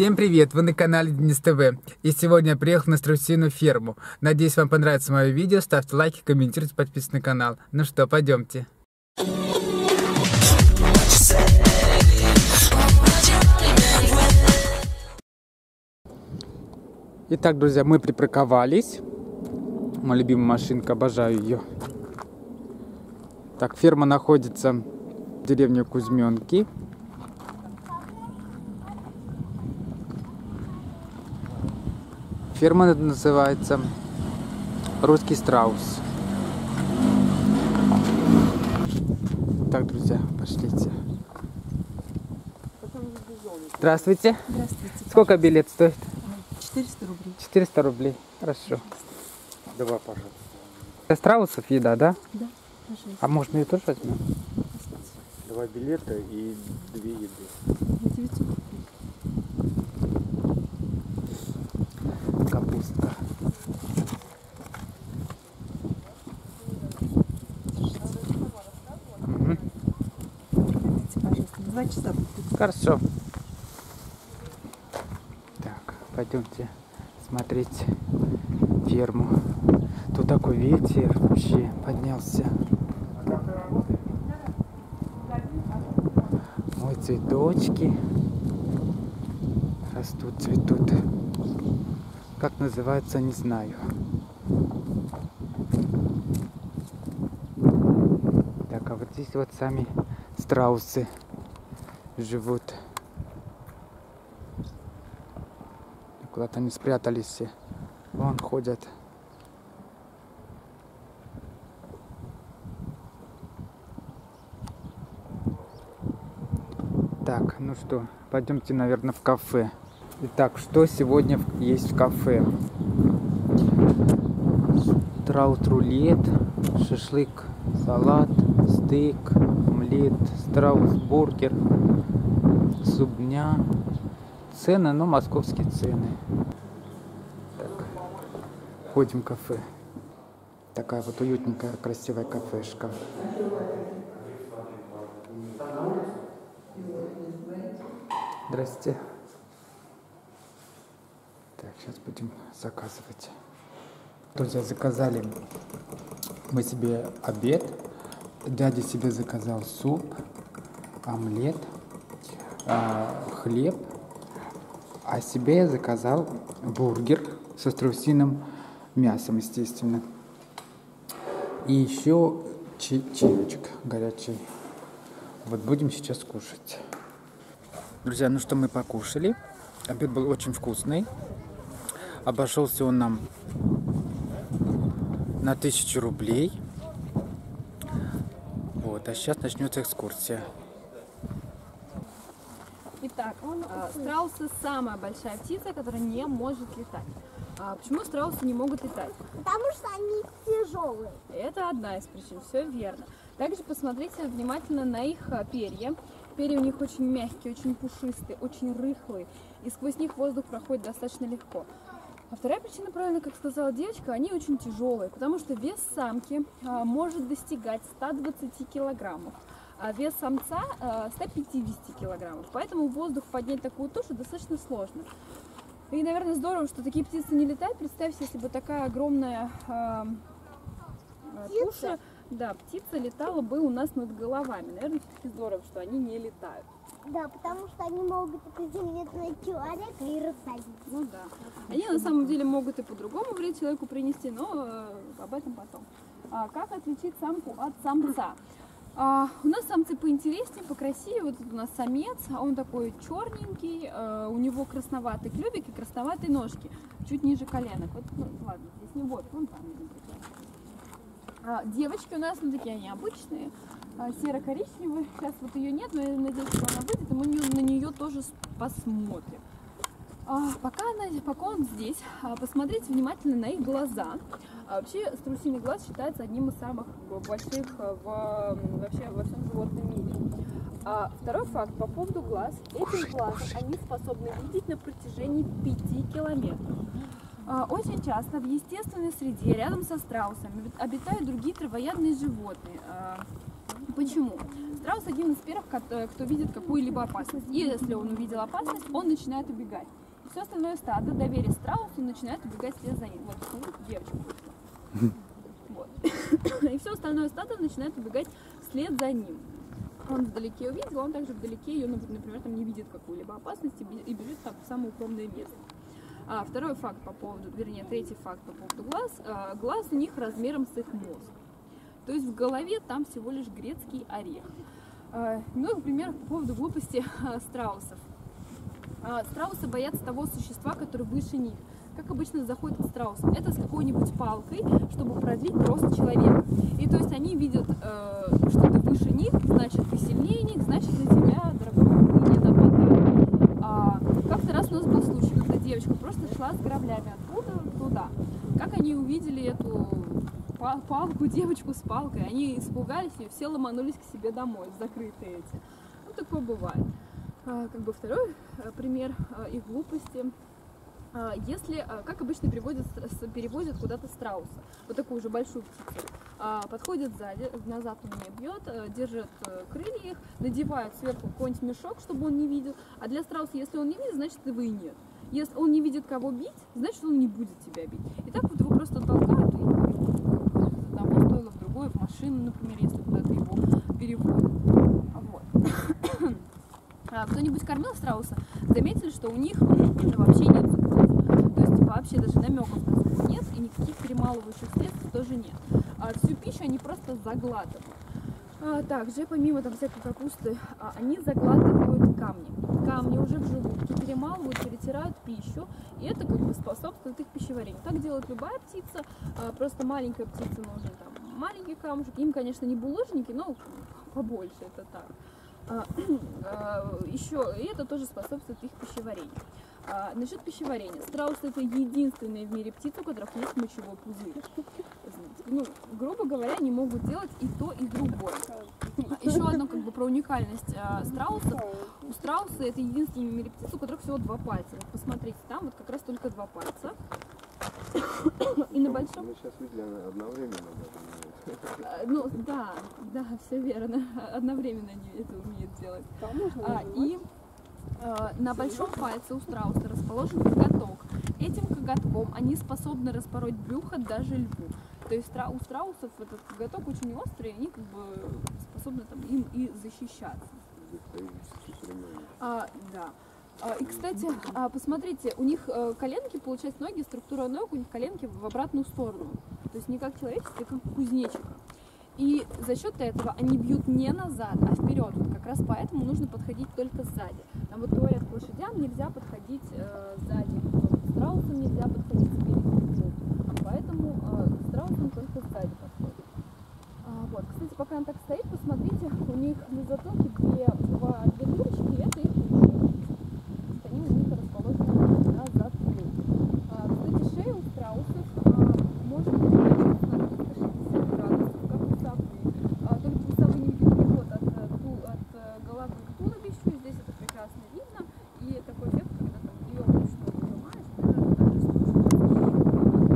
Всем привет! Вы на канале Денис ТВ. И сегодня я приехал на страусиную ферму. Надеюсь, вам понравится мое видео. Ставьте лайки, комментируйте, подписывайтесь на канал. Ну что, пойдемте. Итак, друзья, мы припарковались. Моя любимая машинка, обожаю ее. Так, ферма находится в деревне Кузьменки. Ферма называется Русский страус. Так, друзья, пошлите. Здравствуйте. Здравствуйте. Сколько билет стоит? 400 рублей. 400 рублей. Хорошо. Два, пожалуйста. Для страусов еда, да? Да, пожалуйста. А может, мы ее тоже возьмем? Два билета и две еды. На 900 пожалуйста. Два часа будет. Хорошо. Так, пойдемте смотреть ферму. Тут такой ветер вообще поднялся. Ой, цветочки растут, цветут. Как называется, не знаю. Так, а вот здесь вот сами страусы живут. Куда-то они спрятались все. Вон ходят. Так, ну что, пойдемте, наверное, в кафе. Итак, что сегодня есть в кафе? Траут-рулет, шашлык, салат, стейк, омлет, страус-бургер, зубня. Цены, ну, московские цены. Так, ходим в кафе. Такая вот уютненькая, красивая кафешка. Здрасте. Сейчас будем заказывать. Друзья, заказали мы себе обед. Дядя себе заказал суп, омлет, а, хлеб. А себе я заказал бургер со страусиным мясом, естественно. И еще чаечек горячий. Вот будем сейчас кушать. Друзья, ну что мы покушали. Обед был очень вкусный. Обошелся он нам на тысячу рублей. Вот, а сейчас начнется экскурсия. Итак, а, страусы самая большая птица, которая не может летать. А почему страусы не могут летать? Потому что они тяжелые. Это одна из причин, все верно. Также посмотрите внимательно на их а, перья. Перья у них очень мягкие, очень пушистые, очень рыхлые. И сквозь них воздух проходит достаточно легко. А вторая причина, правильно, как сказала девочка, они очень тяжелые, потому что вес самки а, может достигать 120 килограммов, а вес самца а, 150 килограммов. Поэтому воздух поднять такую тушу достаточно сложно. И, наверное, здорово, что такие птицы не летают. Представьте, если бы такая огромная а, а, туша, да, птица летала бы у нас над головами. Наверное, все-таки здорово, что они не летают. Да, потому что они могут приземлиться на человека и рассадить. Ну да. Они на самом деле могут и по-другому вред человеку принести, но э, об этом потом. А, как отличить самку от самца? А, у нас самцы поинтереснее, покрасивее. Вот тут у нас самец, а он такой черненький, э, у него красноватый клювик и красноватые ножки, чуть ниже коленок. Вот, ну, ладно, здесь не вот, вон там видно. А, девочки у нас, ну такие они обычные, а, серо-коричневые. Сейчас вот ее нет, но я надеюсь, что она выйдет, и мы на нее тоже посмотрим. А, пока, она, пока он здесь, а, посмотрите внимательно на их глаза. А, вообще, страусиный глаз считается одним из самых больших а, в, вообще во всем животном мире. А, второй факт по поводу глаз. Этим глазом они способны видеть на протяжении 5 километров. А, Очень часто в естественной среде рядом со страусами обитают другие травоядные животные. А, Почему? Страус один из первых, э, кто видит какую-либо опасность. И если он увидел опасность, он начинает убегать. И все остальное стадо, доверие страусу, начинает убегать вслед за ним. Вот, смотрите, девочка вышла. Вот. И все остальное стадо начинает убегать вслед за ним. Он вдалеке увидел, он также вдалеке ее, например, там не видит какую-либо опасность и бежит там в самое укромное место. А второй факт по поводу, вернее, третий факт по поводу глаз. А, глаз у них размером с их мозг. То есть в голове там всего лишь грецкий орех. А, Много примеров по поводу глупости а, страусов. А, Страусы боятся того существа, которое выше них. Как обычно заходит к страусам? Это с какой-нибудь палкой, чтобы продлить рост человека. И то есть они видят, э, что ты выше них, значит ты сильнее них, значит на тебя, дорогой не нападают. А, как-то раз у нас был девочка просто шла с граблями оттуда туда. Как они увидели эту па- палку, девочку с палкой, они испугались и все ломанулись к себе домой, закрытые эти. Ну, такое бывает. А, Как бы второй э, пример э, их глупости. А, Если, а, как обычно переводят, перевозят куда-то страуса, вот такую уже большую птицу, а, подходит сзади, назад он не бьет, э, держит э, крылья их, надевает сверху какой-нибудь мешок, чтобы он не видел. А для страуса, если он не видит, значит и нет. Если он не видит, кого бить, значит он не будет тебя бить. И так вот его просто толкают из одного стойла в другое, в машину, например, если куда-то его переводят. Вот. А, Кто-нибудь кормил страуса? Заметили, что у них вообще нет зубов. То есть вообще даже намеков на зубы нет, и никаких перемалывающих средств тоже нет. А всю пищу они просто заглатывают. А, также, помимо там всякой капусты, а, они заглатывают камни. Камни уже в желудке перемалывают, перетирают пищу, и это как бы способствует их пищеварению. Так делает любая птица, а, просто маленькая птица нужен там маленький камушек. Им, конечно, не булыжники, но побольше это так. А, а, еще, и это тоже способствует их пищеварению. А, насчет пищеварения. Страусы это единственные в мире птицы, у которых есть мочевой пузырь. Ну, грубо говоря, они могут делать и то, и другое. Еще одно как бы про уникальность а, страусов. У страуса это единственные в мире птицы, у которых всего два пальца. Вот посмотрите, там вот как раз только два пальца. И на большом Мы сейчас видели одновременно. А, Ну, да, да, все верно. Одновременно они это умеют делать. А, и а, на большом пальце у страуса расположен коготок. Этим коготком они способны распороть брюхо даже льву. То есть у страусов этот коготок очень острый, и они как бы способны там им и защищаться. А, да. А, и, кстати, а, посмотрите, у них э, коленки, получается, ноги, структура ног, у них коленки в обратную сторону. То есть не как человеческие, а как кузнечика. И за счет этого они бьют не назад, а вперед. Вот как раз поэтому нужно подходить только сзади. Там вот говорят, к лошадям нельзя подходить э, сзади, вот страусам нельзя подходить спереди. Поэтому э, страусам только сзади подходят. А, вот, кстати, пока она так стоит, посмотрите, у них на затылке две, два, две дырочки, это их уши. То есть они у них расположены на затылке. А, кстати, шея у страусов а, может быть на 360 градусов, как у совы. А, только у совы невидимый переход от, э, ту- от э, головы к туловищу, и здесь это прекрасно видно. И такой эффект, когда там ее вручную выжимаешь, примерно так же слышно.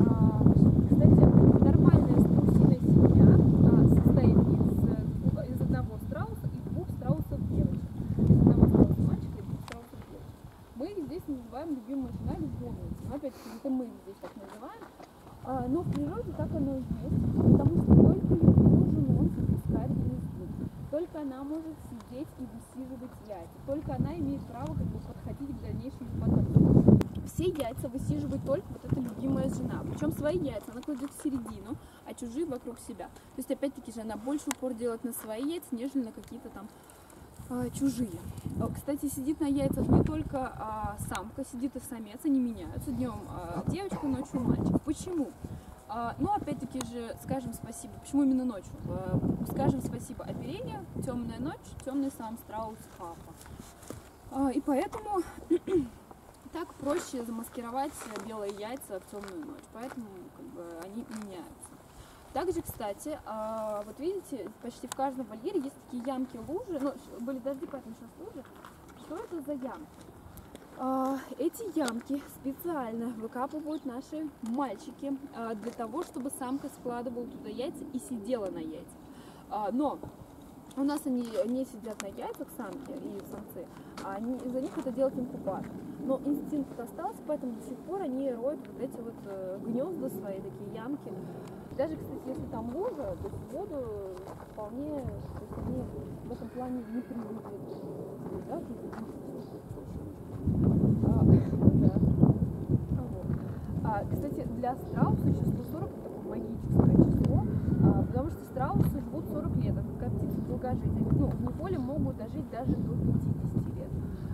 А, Кстати, нормальная страусиная семья а, состоит из, э, двух- из одного страуса и двух страусов девочек. Из одного страуса мальчика и двух страусов девочек. Мы их здесь называем любимая жена любовница. Но опять-таки это мы здесь так называем. А, но в природе так оно и есть, потому что только жену он запускает в гнезду. Только она может сидеть и высиживать яйца. Только она имеет право как бы подходить к дальнейшему потомству. Все яйца высиживает только вот эта любимая жена. Причем свои яйца она кладет в середину, а чужие вокруг себя. То есть опять-таки же она больше упор делает на свои яйца, нежели на какие-то там чужие. О, Кстати, сидит на яйцах не только а, самка, сидит и самец, они меняются. Днем а, девочка, ночью мальчик. Почему? А, ну, опять-таки же, скажем спасибо. Почему именно ночью? А, скажем спасибо оперению, темная ночь, темный сам страус папа. А, и поэтому так проще замаскировать белые яйца в темную ночь. Поэтому как бы, они меняются. Также, кстати, а, вот видите, почти в каждом вольере есть такие ямки, лужи. Ну, были дожди, поэтому сейчас лужи. Что это за ямки? А, Эти ямки специально выкапывают наши мальчики а, для того, чтобы самка складывала туда яйца и сидела на яйцах. Но у нас они не сидят на яйцах, самки и самцы, а они, за них это делает инкубатор. Но инстинкт остался, поэтому до сих пор они роют вот эти вот э, гнезда свои, такие ямки. Даже, кстати, если там лужа, то есть воду вполне, то есть они в этом плане не привыкли. Да, а, да. А, вот. А, кстати, для страуса число 40 это такое магическое потому что страусы живут 40 лет, это как птица долгожитель. Ну, в неволе могут дожить даже до 50 лет.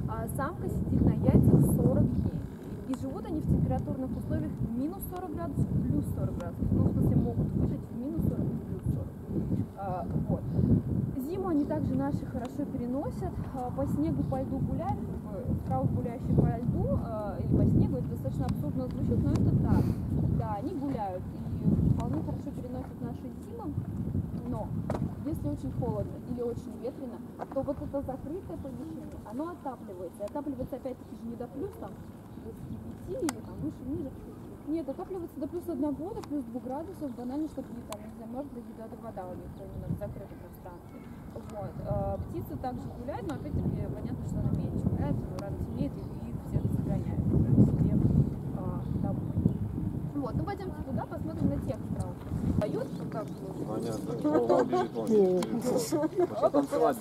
А самка сидит на яйцах 40 дней. И живут они в температурных условиях минус 40 градусов, плюс 40 градусов. Ну, в смысле, могут выжить в минус 40 и плюс 40. А, вот. Зиму они также наши хорошо переносят. А, По снегу, по льду гуляют. Страус, гуляющий по льду а, или по снегу, это достаточно абсурдно звучит, но это так. Да, они гуляют и вполне хорошо переносят наши зимы. Но если очень холодно или очень ветрено, то вот это закрытое помещение, оно отапливается. И отапливается опять-таки же не до плюс там 25 или там выше, ниже. Нет, отапливается до плюс 1, до плюс 2 градусов, банально, чтобы не там, не знаю, может быть, до вода у них именно в закрытом пространстве. Вот. А, птицы также гуляют, но опять-таки понятно, что она меньше гуляет, рано темнеет, и их всех загоняют уже к себе а, домой. Вот, ну пойдемте туда, посмотрим на тех страусов. Поют, как Понятно. Вон. Пошла танцевать.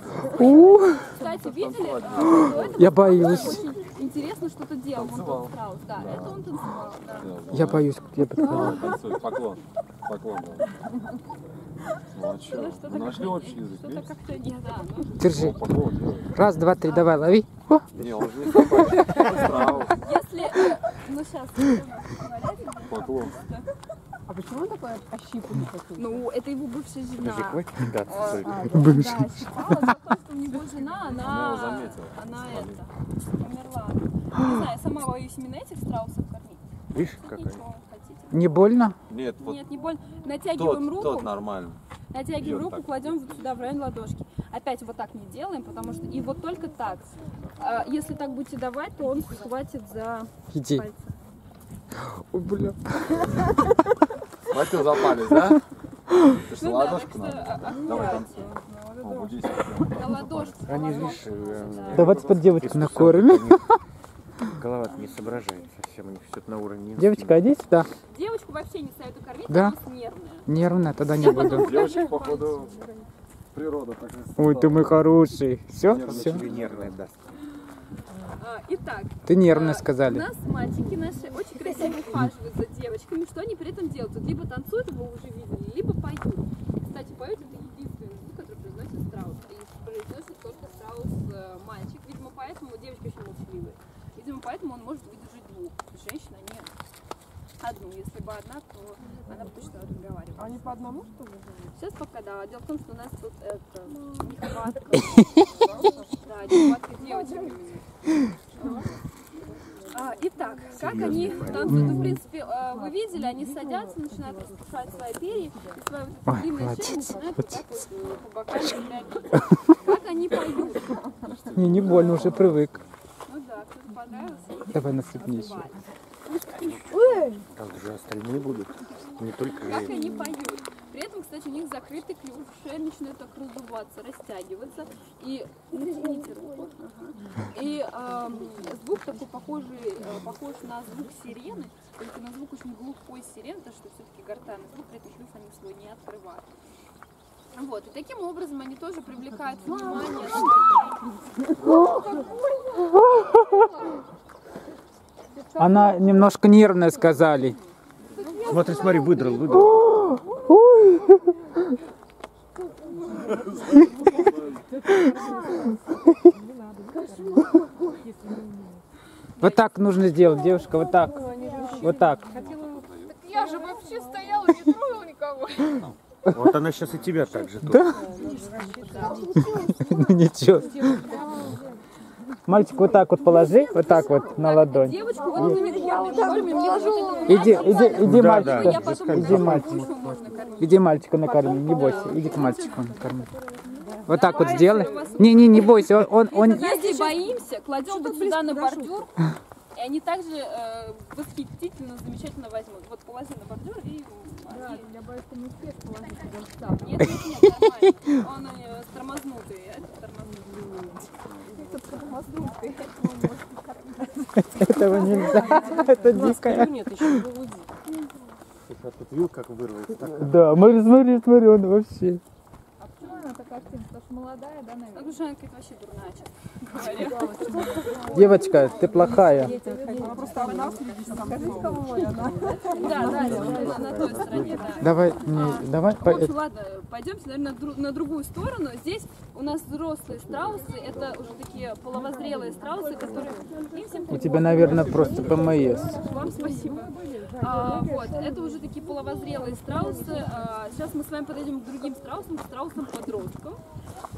Кстати, видели? а, Я боюсь. Очень интересно что-то делал он страус. Да, это он танцевал, да. Я боюсь, я подхожу. Танцует. Поклон. Поклон. да. Ну а что? Ну, нашли как-то- общий язык, Что-то как-то не да, ну. Держи. Раз, два, три, давай, лови. О, Не, он же не страус. Ну сейчас, Поклон. А почему он такой ощипанный такой? ну это его бывшая жена. А, да, считала, за то, что у него жена, Она она, его заметила. она Свалила. это, умерла. Не знаю, я сама боюсь именно этих страусов кормить. Видишь, какая? Не больно? Нет, вот Нет, не больно. Натягиваем тот, руку, тот нормально. натягиваем руку, так. кладем вот сюда в район ладошки. Опять вот так не делаем, потому что и вот только так. А, если так будете давать, то он схватит за Иди. пальцы. Ой, бля. Хватил за палец, да? Ты что, Ну да, ладошку что, надо? Давай аккуратнее. танцуй. На ладошку. Они, видишь, э, Да. Давайте под девочку накормим. Голова не соображает совсем, у них все на уровне Девочка, иди сюда. Девочку вообще не советую кормить, Да? она у нервная. Нервно, тогда не буду. Девочек, походу, природа так Ой, ты мой хороший. Все, все. нервное даст. А, Итак, Ты нервно а, У сказали. нас мальчики наши очень красиво ухаживают за девочками. Что они при этом делают? Либо танцуют, вы уже видели, либо поют. Кстати, поют это единственный звук, который произносит страус. И произносит только страус э, мальчик. Видимо, поэтому девочка очень молчаливая. Видимо, поэтому он может выдержать двух. Женщина не одну. Если бы одна, то она бы точно разговаривала. Они по одному, что ли? Сейчас пока да. Дело в том, что у нас тут это нехватка. Да, нехватка девочек именно. А, итак, как они танцуют? Ну, в принципе, э, вы видели, они садятся, начинают распускать свои перья, и свои вот длинные шеи начинают вот так вот э, по бокам. Как они поют? Не, не больно, уже привык. Ну да, кто-то понравился. Давай насыпни еще. Там же остальные будут. Не только Как они поют? При этом, кстати, у них закрытый клюв, шея начинает так раздуваться, растягиваться. И руку. Ага. И эм, звук такой похожий, э, похож на звук сирены, только на звук очень глухой сирены, потому что все-таки гортанный звук, при этом клюв они свой не открывают. Вот, и таким образом они тоже привлекают внимание Она немножко нервная, сказали. Смотри, смотри, выдрал, выдрал. Вот так нужно сделать, девушка, вот так. Вот так. Я же вообще стояла, не трогала никого. Вот она сейчас и тебя так же. тут. Ну ничего. Мальчик, вот так вот положи, вот так вот на ладонь. Девочку не Иди, иди, иди, Да, мальчика. да. Иди, мальчик. Иди мальчика накорми, не бойся. Иди к мальчику накорми. Вот так вот сделай. Не-не, не бойся, он, он, он- Если боимся, кладем вот сюда на бордюр, и они также э, восхитительно, замечательно возьмут. Вот полози на бордюр и... Да, Я боюсь, что не успеешь положить. Нет, нет, нет, нормально. Он э, тормознутый. Этого нельзя. Это дикая. Нет, еще а тут видел, как вырвается? Так, Да, смотри, смотри, смотри, он вообще. А почему она такая активная? Потому что молодая, да, наверное? Ну, Жанна какая-то вообще дурная, честно. Девочка, ты плохая. Скажи, кому она? Да, да, на, на той стороне, да. Давай, давай. В общем, ладно, пойдемте, наверное, на другую сторону. Здесь у нас взрослые страусы, это уже такие половозрелые страусы, которые... У тебя, наверное, просто ПМС. Вам спасибо. А, вот, это уже такие половозрелые страусы. А, сейчас мы с вами подойдем к другим страусам, к страусам-подросткам.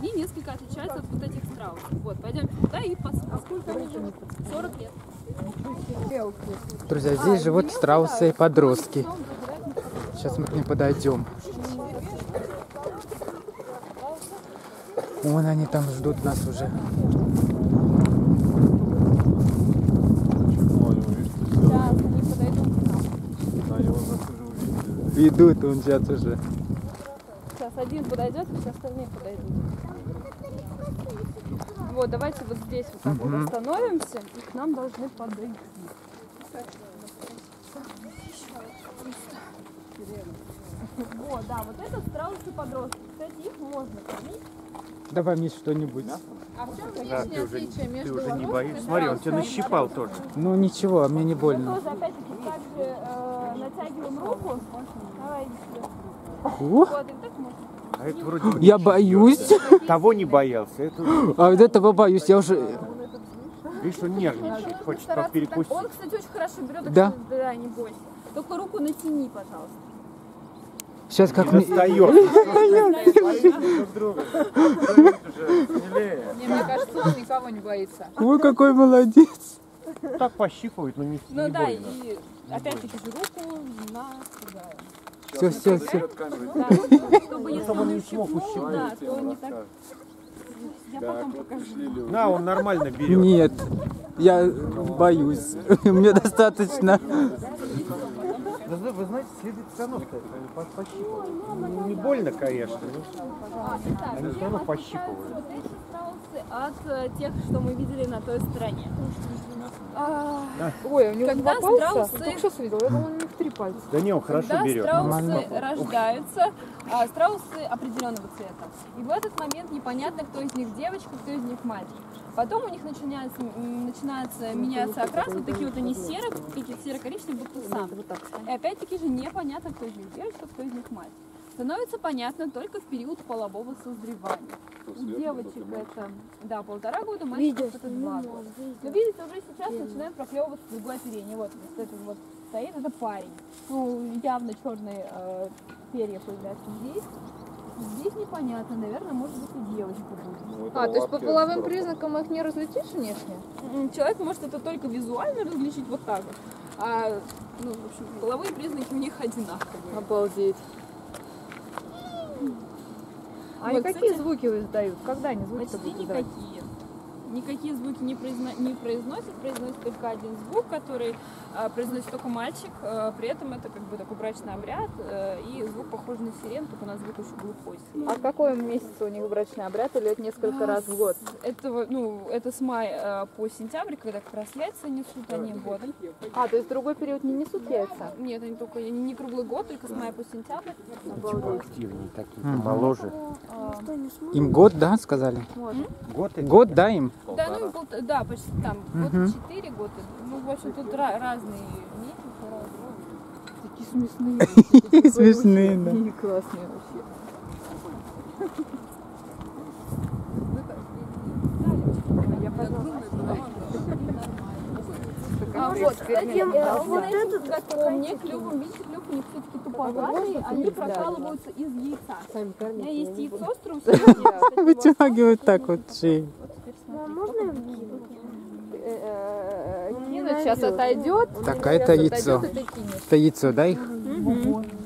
И несколько отличаются от вот этих страусов. Вот, пойдемте туда и посмотрим. Сколько они живут? 40 лет. Друзья, здесь живут страусы и подростки. Сейчас мы к ним подойдем. Вон они там ждут нас уже. Сейчас они подойдут к нам. Идут он сейчас уже. Сейчас один подойдет, и все остальные подойдут. Вот, давайте вот здесь вот так вот остановимся, и к нам должны подойти. Вот, да, вот это страусы подростки. Кстати, их можно кормить. Давай мне что-нибудь. А в чем да, ты уже, ты уже не боишься. Смотри, он тебя нащипал тоже. Ну ничего, мне не Мы больно. тоже опять-таки так же э, натягиваем руку. Давай. Ух, Вот, и так можно. А это вроде бы я боюсь. Того не боялся. Это, А вот этого боюсь. Я уже... видишь, он нервничает, хочет Стараться так- перекусить. Он, кстати, очень хорошо берет. Да? Да, не бойся. Только руку натяни, пожалуйста. Сейчас как Не мне... мне кажется, он никого не боится. Ой, какой молодец. Так пощипывает, но не, Ну не да, больно. и опять-таки руку на. Все, все, все. Да, чтобы если он не ущипнул, да, то не так. Я потом покажу. На, он нормально берет. Нет, я боюсь. Мне достаточно. Да, вы знаете, следует все равно пощипывать. Не больно, конечно, но А, Они всё чем равно пощипывают. Вот эти страусы от э, тех, что мы видели на той стороне. А, Ой, у него Когда два пальца? страусы- Только что видел, я думала, у него три пальца. да не, он хорошо Когда берет. страусы рождаются, а, страусы определенного цвета. И в этот момент непонятно, кто из них девочка, кто из них мальчик. Потом у них начинается, начинается меняться окрас, вот такие вот они серые, какие-то серо-коричневые, будто сам. И опять-таки же непонятно, кто из них девочка, кто из них мальчик. Становится понятно только в период полового созревания. У девочек это да, полтора года, у мальчиков это два года. Но видите, уже сейчас начинаем проклевываться другое оперение. Вот, вот это вот стоит, это парень. Ну, явно черные э, перья появляются здесь. Здесь непонятно, наверное, может быть и девочка будет. А, то есть по половым признакам их не различишь внешне? М, Человек может это только визуально различить вот так вот. А, ну, в общем, половые признаки у них одинаковые. Обалдеть. А и какие кстати, звуки издают? Когда они звуки-то Почти будут издавать? никакие. Никакие звуки не, произно- не произносят, произносит только один звук, который а, произносит только мальчик. а, при этом это как бы такой брачный обряд, э, и звук похож на сирену, только у нас звук очень глухой. А в какой месяц у них брачный обряд или это несколько раз в год? Это, ну, это с мая э, по сентябрь, когда как раз яйца несут они вот. А, то есть в другой период не несут яйца? Нет, они только они не круглый год, только с мая по сентябрь. Типа активнее такие, моложе. А, Им год, да, сказали? Год Год, да, им? Да, ну пол- да, почти там год четыре года. Ну, в общем, тут разные месяцы, разные. Такие смешные. Смешные, да. И классные вообще. А вот, кстати, вот этот гатомник, клювом, видите, клюв у них все-таки туповатый, они прокалываются из яйца. У меня есть яйцо струсовое. Вытягивают так вот шею. Кинуть сейчас отойдет. Так, а это яйцо. Это яйцо, да, их?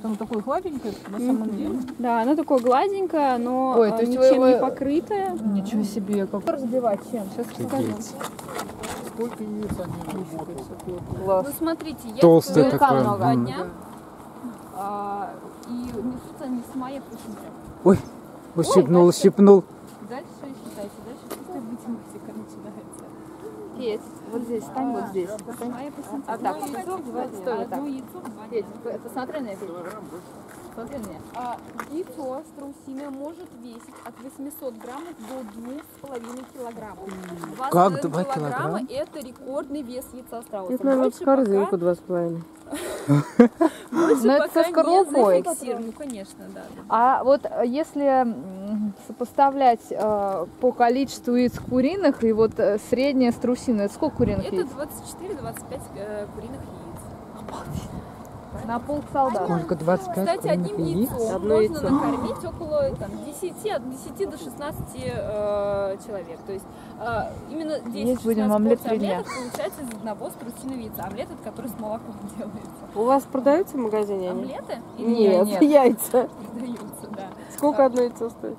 оно такое гладенькое на самом деле. Да, оно такое гладенькое, но Ой, а, то есть ничем вы- не покрытое. Ничего себе, как разбивать чем? Сейчас покажу. Сколько яиц они работают? Класс. Вы смотрите, есть Толстое такое, много дня, а, и несутся они с мая по сентябрь. Ой, ущипнул, ущипнул. Дальше считайте, дальше чистая математика начинается. Петь, вот здесь, стань вот здесь. С мая по сентябрь. А так, стой вот так. Петь, это смотри на это. Смотри на меня. А, яйцо страусиное может весить от 800 граммов до 2,5 килограммов. Как 2,5 два килограмма килограмма? это рекордный вес яйца страуса. Это, наверное, Больше корзинку пока- два с половиной. больше Но это со скорлупой. Ну, конечно, да. А вот э, если сопоставлять э, по количеству яиц куриных и вот э, средняя струсиная, это сколько куриных Это яиц? 24-25 э, куриных яиц. На полк солдат. Сколько? 25 Кстати, одним яйцом? Одно можно яйцо. накормить около там, 10, от 10 до 16 э, человек. То есть э, именно 10 будем омлет омлетов получается из одного струсиного яйца. Омлет, это который с молоком делается. У вас продаются в магазине? Омлеты? Нет, нет, яйца. Продаются, да. Сколько а, одно яйцо стоит?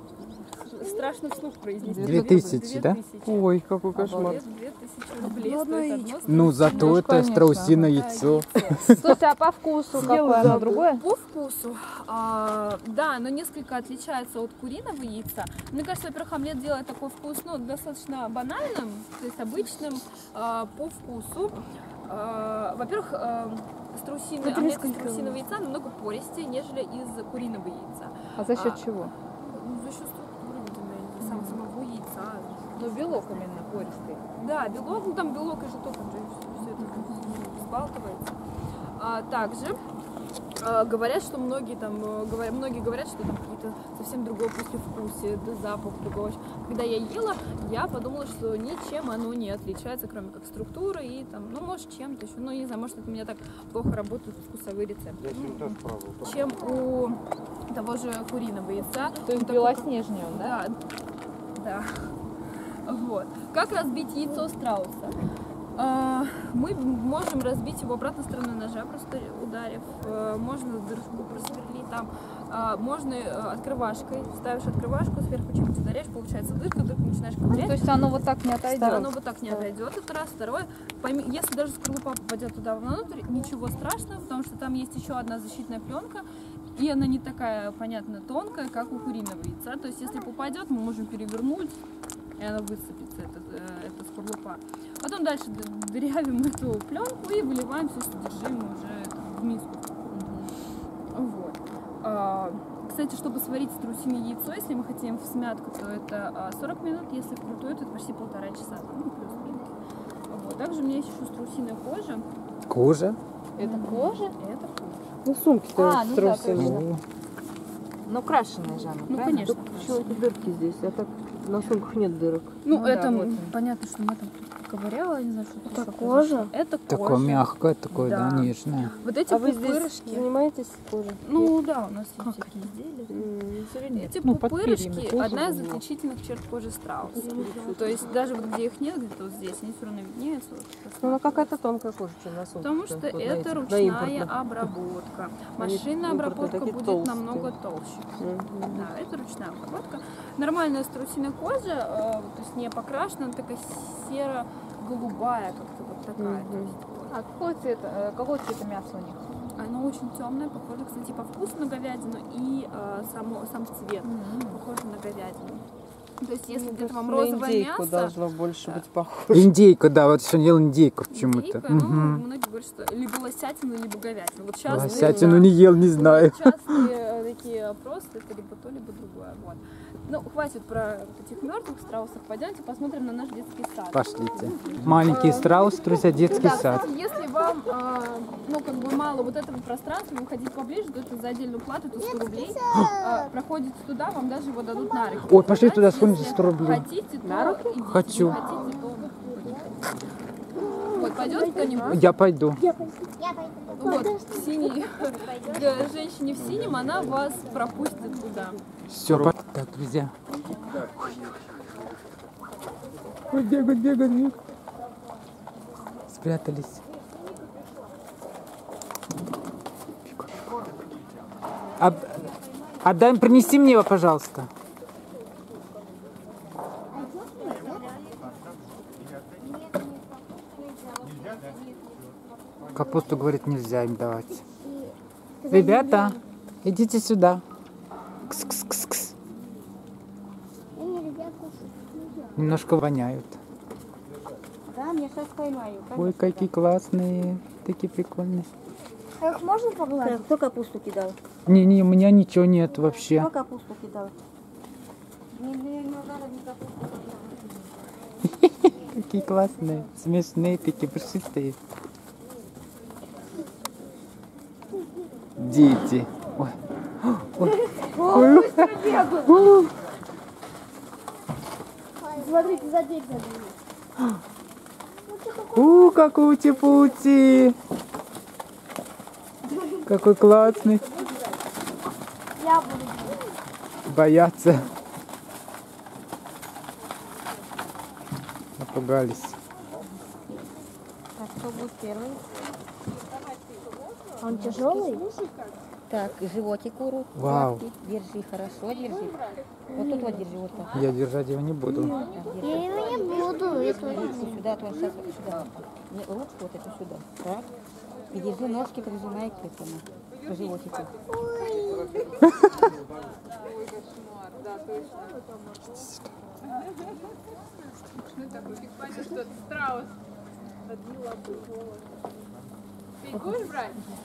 Страшно вслух произнести. 2000, 2000, да? 2000. Ой, какой кошмар. 2000. Ну, зато Ну, это конечно. страусиное яйцо. Слушайте, а по вкусу какое оно другое? По вкусу, а, да, оно несколько отличается от куриного яйца. Мне кажется, во-первых, омлет делает такой вкус, ну, достаточно банальным, то есть обычным а, по вкусу. А, во-первых, страусиный, омлет из страусиного яйца намного пористее, нежели из куриного яйца. А за счет чего? Ну, за счет структуры, видимо, сам- самого яйца. Ну, белок именно пористый. Да, белок, ну там белок и желток, там же все это сбалтывается. А, также а, говорят, что многие там, э, говорят, многие говорят, что там какие-то совсем другое послевкусие, да, запах другой. Когда я ела, я подумала, что ничем оно не отличается, кроме как структуры и там, ну, может, чем-то еще. Ну, не знаю, может, это у меня так плохо работают вкусовые рецепты. Я сегодня тоже пробовал. Чем у того же куриного яйца. То есть такой белоснежнее он, да? да. Да. Вот. Как разбить яйцо страуса? А, Мы можем разбить его обратной стороной ножа, просто ударив. Э, Можно дырку просверлить там. А, Можно э, открывашкой. Ставишь открывашку, сверху чем-то ударяешь, получается дырка, дырку начинаешь Ну, ковырять. то есть оно вот так не отойдет. Оно вот так не отойдет, это раз. Второе, если даже скорлупа попадет туда внутрь, ничего страшного, потому что там есть еще одна защитная пленка, и она не такая, понятно, тонкая, как у куриного яйца. То есть, если попадет, мы можем перевернуть, и она высыпется, эта, э, эта скорлупа. Потом дальше дырявим эту пленку и выливаем все содержимое уже там, в миску. Вот. А, Кстати, чтобы сварить страусиное яйцо, если мы хотим в смятку, то это а, 40 минут, если вкрутую, то это почти полтора часа, ну, плюс-минус. Вот. Также у меня есть еще страусиная кожа. Кожа? Это кожа? Это кожа. Ну, сумки-то А, ну да, страусиные. О, Ну, крашеная же она, Ну, правильно? конечно. Почему эти дырки здесь? А так на сумках нет дырок. Ну, Ну да, это вот м, он. понятно, что мы там ковыряла, не знаю, что это, еще кожа? произошло. Это кожа. Такое мягкое, такое, да, Да. нежное. Вот эти А вы здесь пупырышки. занимаетесь кожей? Ну да, у нас есть всякие изделия. М, Эти Ну, пупырышки одна из отличительных черт кожи страуса. То есть даже вот где их нет, где-то вот здесь, они все равно виднеются. вот Ну, она какая-то тонкая кожа, чем на. Потому что Вот это этих, на ручная обработка. Машинная обработка будет толстые. намного толще. Мгм. Да, это ручная обработка. Нормальная страусиная кожа, э, то есть не покрашена, она такая серо-голубая, как-то вот такая. Есть А какой цвет, э, какого цвета мясо у них? Оно очень темное, похоже, кстати, по вкусу на говядину и э, само, сам цвет похож на говядину. То есть, если где-то вам розовое индейку мясо, должно больше быть похоже. Индейка, да, вот еще ел индейку почему-то. индейка, ну, Мгм. многие говорят, что либо лосятину, либо говядину. Вот сейчас Лосятину не ел, не знаю. Частые э, такие опросы, это либо то, либо другое. Вот. Ну, хватит про этих мертвых страусов. Пойдемте посмотрим на наш детский сад. Пошлите. Маленький страус, друзья, детский Да, сад. кстати, если вам, э, ну, как бы мало вот этого пространства, вы хотите поближе, то это за отдельную плату, это 100 рублей. Э, проходите туда, вам даже его дадут на руки. Ой, пошли туда, сходим за если 100 рублей. Хотите, то На руки? идите, Хочу. Не хотите, то... Пойдет кто-нибудь? Я пойду. Я пойду. Вот, в синий, к женщине в синем, она вас пропустит туда. Все, так, друзья. Ой, бегают, бегают, бегают. Спрятались. А, отдай, принеси мне его, пожалуйста. Капусту, говорит, нельзя им давать. Ребята, идите сюда. Кс-кс-кс-кс. Немножко воняют. Да, я сейчас поймаю. Ой, какие классные. Такие прикольные. А их можно погладить? Кто капусту кидал? Не-не, у меня ничего нет вообще. Кто капусту кидал? Капусту. Какие классные, смешные, такие пушистые. Дети. Ой. Ой. Ой. Смотрите, за дверь забыли. У, какой ути-пути. Какой классный. Я буду. Боятся. Напугались. Так, кто будет первый? Он тяжелый? Так, животик уру. Вау. Гладкий. Держи, хорошо, держи. Вот тут вот держи, вот так. Я держать его не буду. Так. Я его не буду. Ручку сюда, то сейчас вот сюда. Не, Ручку вот эту сюда. Так. И держи ножки, прижимай к этому. К животику.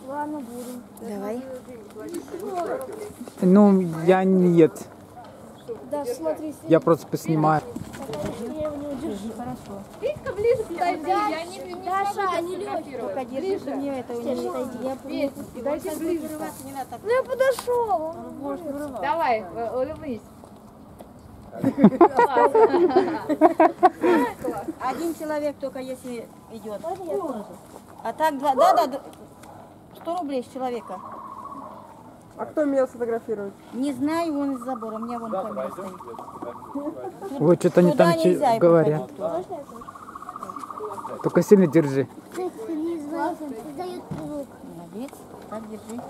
Ладно, буду. Давай. Ну, я нет. Да, смотри, Я просто поснимаю. Хорошо. Ближе подойди, я не, не Даша, не лёг. Только держи, мне это не Я Дайте ближе. Не надо так. Ну я подошел. Давай, э, улыбнись. Один человек только если идет. А так два, да, да, да. 100 рублей с человека. А кто меня сфотографирует? Не знаю, он из забора, у меня вон камера стоит. Ой, что-то они там нельзя говорят. Только сильно держи. Молодец, так держи.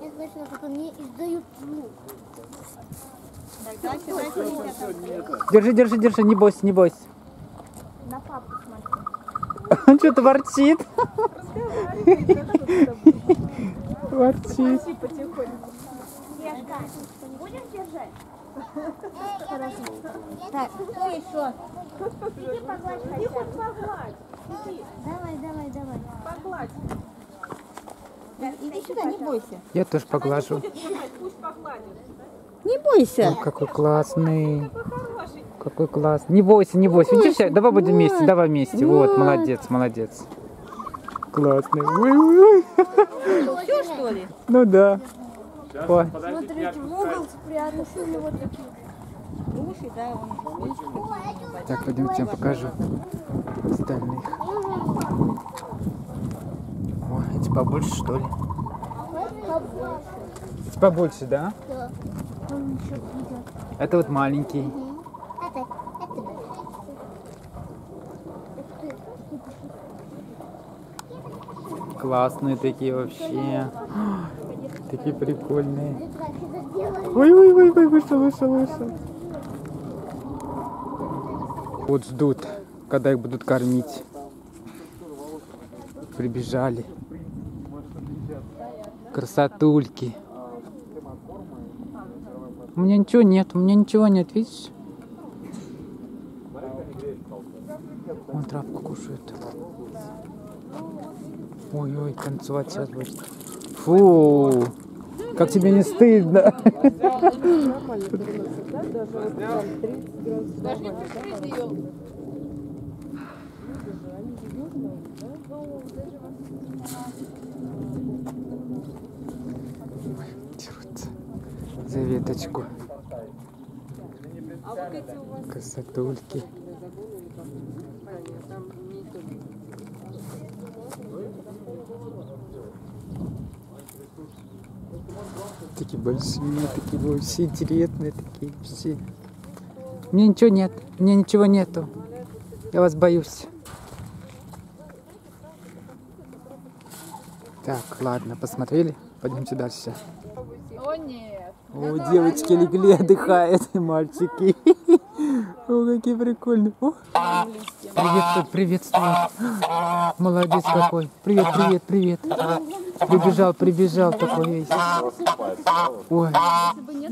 Я слышала, как они издают звук. Держи, держи, держи, не бойся, не бойся. На папу смотри. Он что-то ворчит. Ворчит. Будешь держать? Так, кто еще? Иди погладь хотя бы. Давай, давай, давай. Иди сюда, не бойся. Я тоже поглажу. Не бойся. Ой, какой классный. Какой классный. Не бойся, не бойся. Видишь, давай будем вместе, давай вместе. Вот, молодец, молодец. Классный. Ой. Все, что ли? Ну да. Ой. Смотрите, в угол спрятался у него такие. Уши, да, он. Так, пойдемте, я покажу остальных. О, эти побольше, что ли? Эти побольше, да? Да. Он еще идет. Это вот маленький. Классные такие вообще. Такие прикольные. Ой, ой, ой, ой, вышел, вышел, вышел. Вот ждут, когда их будут кормить. Прибежали. Красотульки. У меня ничего нет, у меня ничего нет, видишь? Танцевать сейчас будет. Фу, как тебе не стыдно? Нормально переносит, да? Даже вот там 30 градусов. Даже не нормально, да? прикрыть ее. Дерутся за веточку. Красотульки. Такие большие, такие ой, все интересные, такие все. Меня ничего нет, меня ничего нету. Я вас боюсь. Так, ладно, посмотрели. Пойдемте дальше. О нет. О, девочки легли, отдыхают, мальчики. О, какие прикольные. О, приветствует, приветствует. Молодец какой. Привет, привет, привет. Прибежал, прибежал такой весь. Ой, не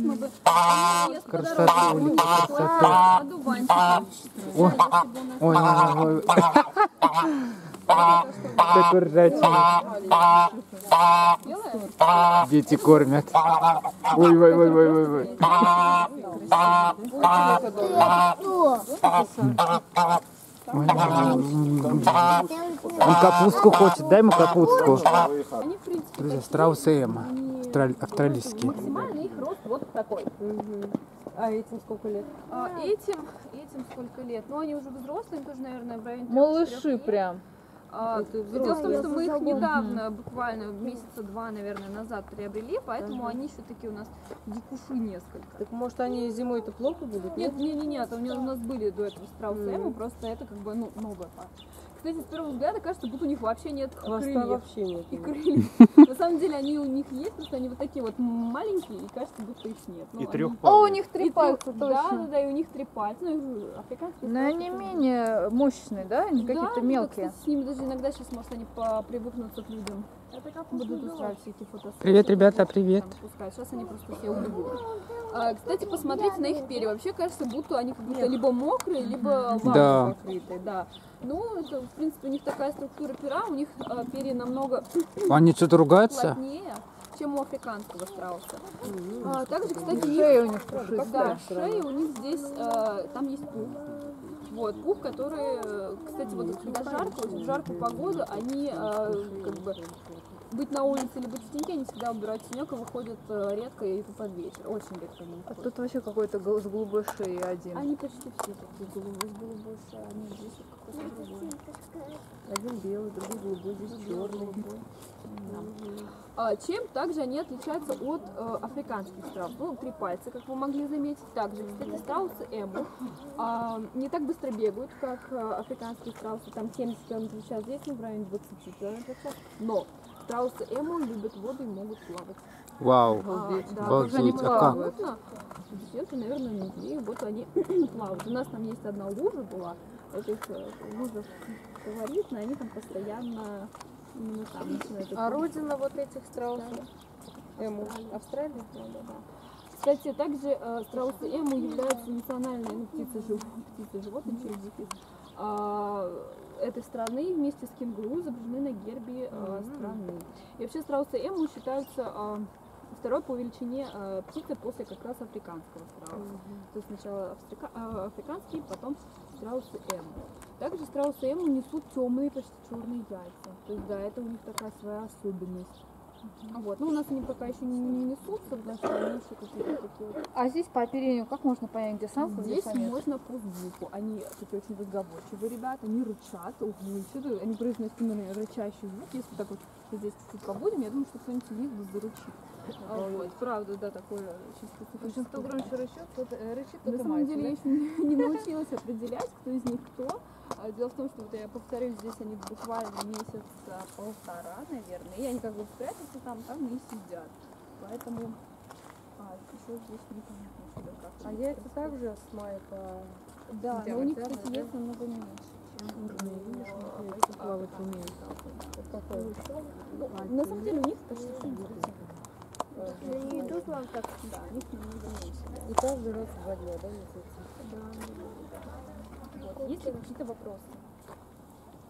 красотулик, красота. Ой, ой, ой, ой. Такой ржачный. Дети кормят. Ой, ой, ой, ой, ой, ой. Он капустку хочет, дай ему капустку. Друзья, страусы Эма, австраль- австралийские. максимальный их рост вот такой. А этим сколько лет? А, этим, этим сколько лет? Ну, они уже взрослые, тоже, наверное, в районе Малыши прям. А, Это Дело в том, что мы их недавно, буквально месяца два, наверное, назад приобрели, поэтому они еще такие у нас дикуши несколько. Так может они зимой-то плохо будут? Нет, нет, нет, нет, у меня у нас были до этого страусы Эму, просто это как бы ну, новая пара. Кстати, с первого взгляда кажется, будто у них вообще нет Хвоста крыльев. вообще нет. И крыльев. На самом деле они у них есть, просто они вот такие вот маленькие, и кажется, будто их нет. Ну, И они- трех О, у них три И пальца трёх- Да, да, точно. да, и у них три пальца. Ну, африканские Но они менее мощные, да? Они Да, какие-то мелкие. с ними даже иногда сейчас, может, они по- привыкнутся к людям. Будут устраивать все эти фотосессии. Привет, ребята, привет. Там. Сейчас они просто все убегут. А, кстати, посмотрите на их перья. Вообще кажется, будто они как будто либо мокрые, либо ватой Да. покрыты. Да. Ну, это, в принципе, у них такая структура пера, у них а, перья намного Они что-то ругаются? плотнее, чем у африканского страуса. А, также, кстати, Шея у них пушистая. да, шея у них здесь, э, там есть пух. Вот, пух, который, э, кстати, вот когда жарко, очень в жаркую погоду, они э, как бы быть на улице или быть в теньке, они всегда убирают снег и выходят э, редко и под вечер. Очень редко они А тут вообще какой-то с голубой шеей один. Они почти все такие голубые, с голубой шеей, они здесь вот какой-то другой. Один белый, другой голубой, здесь черный. А, чем также они отличаются от э, африканских страус? Ну, три пальца, как вы могли заметить. Также, кстати, страусы эму а, не так быстро бегают, как э, африканские страусы. Там 70 км в час, здесь ну, в районе 20 км в час. Но страусы эму любят воду и могут плавать. Вау. А, да, Обалдеть, как же они а как? плавают? Ну, Где-то, наверное, неделю, вот они плавают. У нас там есть одна лужа была, этих лужах фаворитная, они там постоянно именно там начинают А родина вот этих страусов? Эму. Австралия? Кстати, также э, страусы эму являются национальной ну, птицей, жив... птицей животным через дефис а, этой страны вместе с кенгуру изображены на гербе э, страны. И вообще страусы эму считаются а, второй по величине э, птицей после как раз африканского страуса. То есть сначала австрика- африканский, потом страусы эму. Также страусы эму несут темные, почти черные яйца. То есть да, это у них такая своя особенность. Вот. Ну, у нас они пока еще не, не несутся, потому что они еще какие-то такие вот. А здесь по оперению как можно понять, где самка, где Здесь самец? можно по звуку. Они такие очень разговорчивые ребята, они рычат, угучат, они произносят именно рычащий звук. Если так вот здесь чуть-чуть побудем, я думаю, что кто-нибудь из них зарычит. А, вот, правда, да, такое очень специфическое. Большинство громче рычит, кто-то э, рычит, На кто-то самом деле я еще не научилась определять, кто из них кто. А, Дело в том, что вот я повторюсь, здесь они буквально месяца полтора, наверное, и они как бы спрятаться там, там и сидят. Поэтому а, еще здесь непонятно себе как. А яйца также с мая по... Да, но у них, да, кстати, да? яиц намного меньше, чем у Яйца плавать умеют. Ну, на самом деле у них почти все дети. Они идут вам так. Да, у них намного меньше. да. И каждый раз в два дня, да, яйца? Вот. Есть ли какие-то вопросы?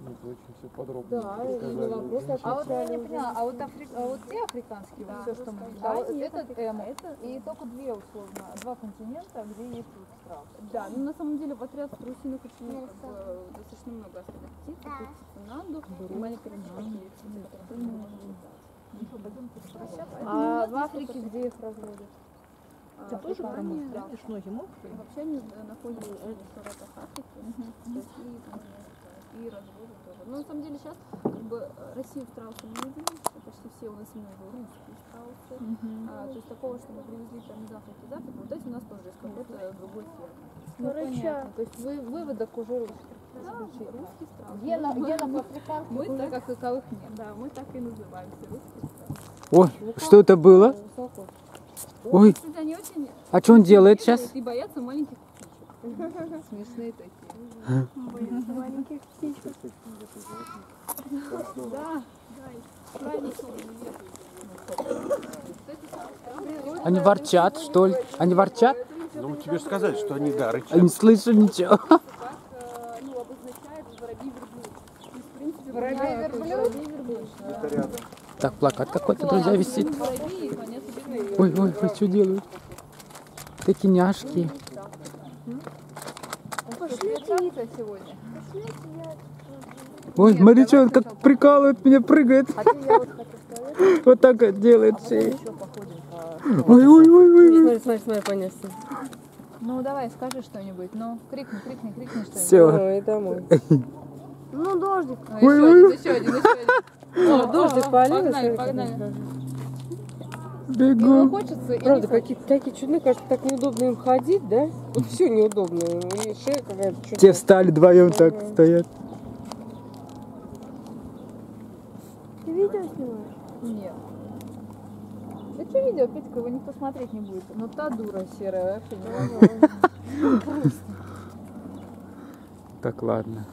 Нет, очень все подробно Да, и на вопросы А вот я не поняла, а вот, афри... а вот те африканские, вот все, что мы... Да, А вот нет, этот эмо, и только две, условно, два континента, где есть вот страус. Да, ну на самом деле в отряд страусиных очень как бы, достаточно много остальных птиц. Тут цицинанду и маленькая птица, которые можно летать. Ну прощаться. А в Африке где их разводят? А, тоже Ранее, да. видишь, ноги мокрые. Вообще они находятся в широтах Африки, есть и, разводят тоже. Но на самом деле сейчас как бы Россию страусами не единица, почти все у нас именно русские страусы. А, то есть такого, что мы привезли там из Африки, из Африки, вот эти у нас тоже из какой-то другой фермы. Ну, понятно. То есть вы, выводок уже русских. Да, русский страус. Генов, Мы- генов африканских Мы уже так- как таковых нет. Да, мы так и называемся, русский страус. Ой, что это было? Высоко. Ой, а что он делает сейчас? и боятся маленьких Смешные такие. Они ворчат, что ли? Они ворчат? Ну, тебе же сказали, что они, да, рычат. Я не слышу ничего. Так, плакат какой-то, друзья, висит. Ой, ой, ой, что делают? Такие няшки. Ой, смотри, что он как прикалывает меня, прыгает. Вот так вот делает шею. Ой, ой, ой, ой. Смотри, смотри, смотри, понесся. Ну давай, скажи что-нибудь. Ну, крикни, крикни, крикни что-нибудь. Все. Ой, домой. Ну, дождик. Ну, еще один, еще один, еще один. О, дождик полил. Погнали, погнали. Бегу. хочется Правда, не какие такие чудные, кажется, так неудобно им ходить, да? Вот все неудобно. И шея какая-то Те чудная. встали вдвоем так стоят. Ты видео снимаешь? Нет. Ты что видео, Петька, его никто смотреть не будет. Ну та дура серая, вообще не могу. Так, ладно.